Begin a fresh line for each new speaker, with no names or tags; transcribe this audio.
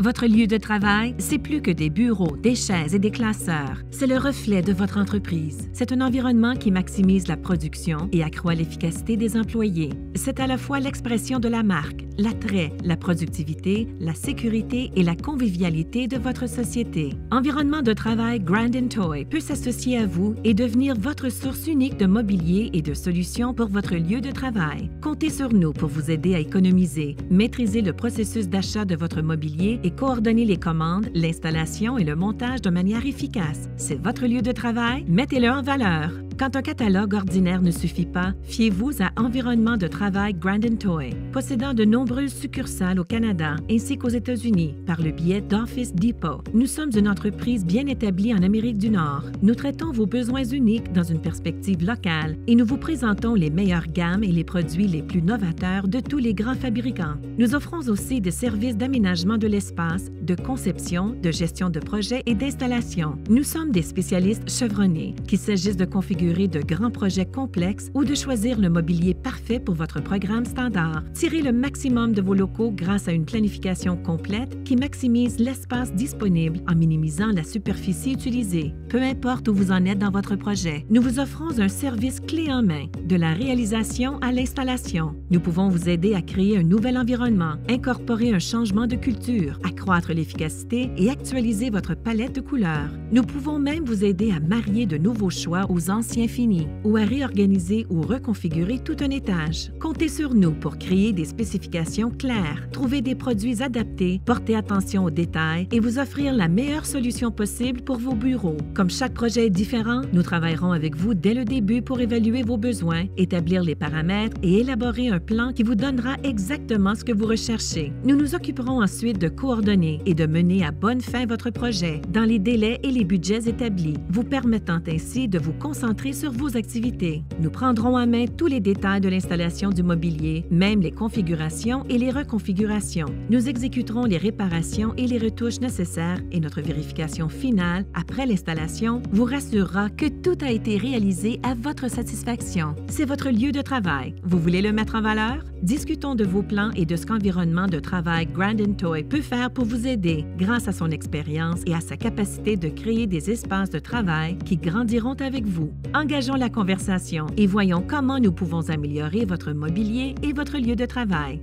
Votre lieu de travail, c'est plus que des bureaux, des chaises et des classeurs. C'est le reflet de votre entreprise. C'est un environnement qui maximise la production et accroît l'efficacité des employés. C'est à la fois l'expression de la marque, l'attrait, la productivité, la sécurité et la convivialité de votre société. Environnement de travail Grand Toy peut s'associer à vous et devenir votre source unique de mobilier et de solutions pour votre lieu de travail. Comptez sur nous pour vous aider à économiser, maîtriser le processus d'achat de votre mobilier et coordonner les commandes, l'installation et le montage de manière efficace. C'est votre lieu de travail? Mettez-le en valeur. Quand un catalogue ordinaire ne suffit pas, fiez-vous à Environnement de travail Grand Toy, possédant de nombreuses succursales au Canada ainsi qu'aux États-Unis par le biais d'Office Depot. Nous sommes une entreprise bien établie en Amérique du Nord. Nous traitons vos besoins uniques dans une perspective locale et nous vous présentons les meilleures gammes et les produits les plus novateurs de tous les grands fabricants. Nous offrons aussi des services d'aménagement de l'espace, de conception, de gestion de projets et d'installation. Nous sommes des spécialistes chevronnés, qu'il s'agisse de configurer de grands projets complexes ou de choisir le mobilier parfait pour votre programme standard. Tirez le maximum de vos locaux grâce à une planification complète qui maximise l'espace disponible en minimisant la superficie utilisée. Peu importe où vous en êtes dans votre projet, nous vous offrons un service clé en main, de la réalisation à l'installation. Nous pouvons vous aider à créer un nouvel environnement, incorporer un changement de culture, accroître l'efficacité et actualiser votre palette de couleurs. Nous pouvons même vous aider à marier de nouveaux choix aux anciens fini ou à réorganiser ou reconfigurer tout un étage. Comptez sur nous pour créer des spécifications claires, trouver des produits adaptés, porter attention aux détails et vous offrir la meilleure solution possible pour vos bureaux. Comme chaque projet est différent, nous travaillerons avec vous dès le début pour évaluer vos besoins, établir les paramètres et élaborer un plan qui vous donnera exactement ce que vous recherchez. Nous nous occuperons ensuite de coordonner et de mener à bonne fin votre projet dans les délais et les budgets établis, vous permettant ainsi de vous concentrer sur vos activités. Nous prendrons à main tous les détails de l'installation du mobilier, même les configurations et les reconfigurations. Nous exécuterons les réparations et les retouches nécessaires et notre vérification finale après l'installation vous rassurera que tout a été réalisé à votre satisfaction. C'est votre lieu de travail. Vous voulez le mettre en valeur? Discutons de vos plans et de ce qu'environnement de travail Grand Toy peut faire pour vous grâce à son expérience et à sa capacité de créer des espaces de travail qui grandiront avec vous. Engageons la conversation et voyons comment nous pouvons améliorer votre mobilier et votre lieu de travail.